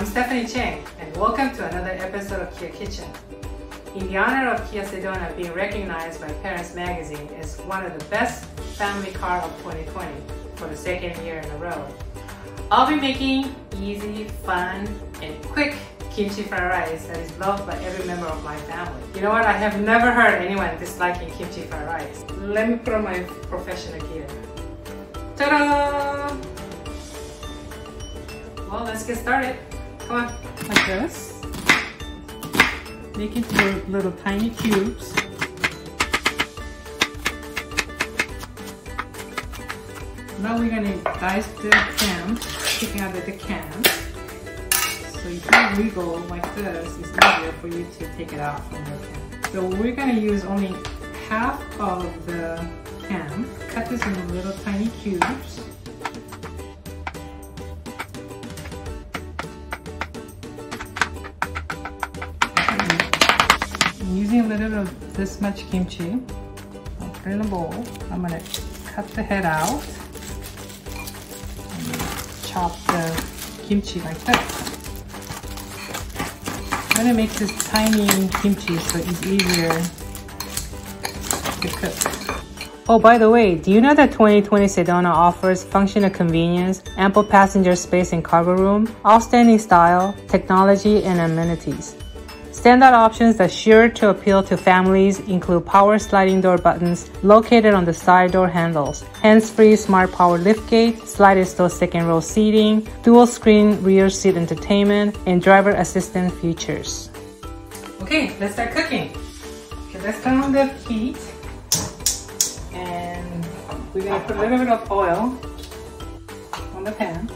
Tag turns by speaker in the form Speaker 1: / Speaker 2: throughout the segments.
Speaker 1: I'm Stephanie Chang, and welcome to another episode of Kia Kitchen. In the honor of Kia Sedona being recognized by Parents Magazine as one of the best family car of 2020 for the second year in a row, I'll be making easy, fun, and quick kimchi fried rice that is loved by every member of my family. You know what? I have never heard anyone disliking kimchi fried rice. Let me put on my professional gear. Ta-da! Well, let's get started. Like this. Make into little tiny cubes. Now we're gonna dice the can, taking out the can. So you wiggle like this, it's easier for you to take it out from the can. So we're gonna use only half of the can. Cut this into little tiny cubes. Using a little bit of this much kimchi. I'll put it in a bowl. I'm gonna cut the head out. chop the kimchi like this. I'm gonna make this tiny kimchi so it's easier to cook. Oh, by the way, do you know that 2020 Sedona offers functional convenience, ample passenger space and cargo room, outstanding style, technology, and amenities? Standout options that sure to appeal to families include power sliding door buttons located on the side door handles, hands-free smart power liftgate, sliding stall second row seating, dual screen rear seat entertainment, and driver assistant features. Okay, let's start cooking. Okay, let's turn on the heat. And we're gonna put a little bit of oil on the pan.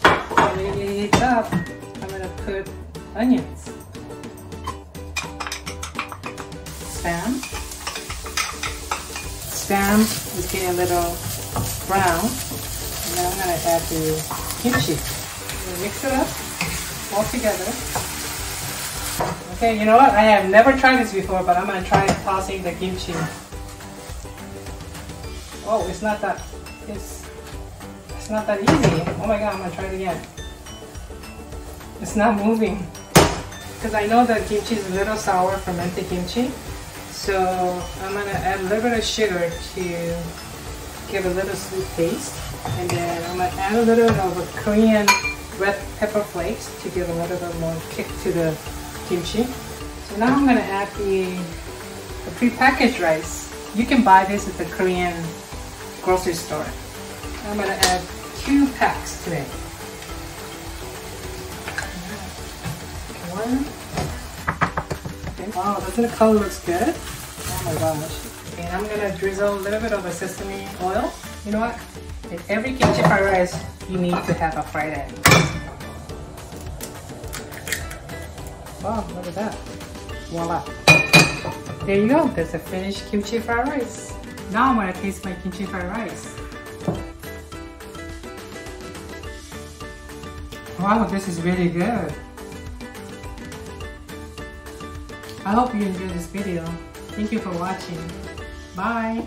Speaker 1: When it heats up, I'm gonna put onions. Spam. Spam is getting a little brown. And then I'm gonna add the kimchi. Mix it up all together. Okay, you know what? I have never tried this before, but I'm gonna try tossing the kimchi. Oh, it's not that, it's, it's not that easy. Oh my god, I'm gonna try it again. It's not moving. Because I know that kimchi is a little sour, fermented kimchi. So I'm gonna add a little bit of sugar to give a little sweet taste. And then I'm gonna add a little bit of a Korean red pepper flakes to give a little bit more kick to the kimchi. So now I'm gonna add the, the prepackaged rice. You can buy this at the Korean grocery store. I'm gonna add two packs today. Okay. Wow, doesn't the color looks good? Oh my gosh. And I'm gonna drizzle a little bit of a sesame oil. You know what? In every kimchi fried rice, you need to have a fried egg. Wow, look at that. Voila. There you go. There's a finished kimchi fried rice. Now I'm gonna taste my kimchi fried rice. Wow, this is really good. I hope you enjoyed this video. Thank you for watching. Bye.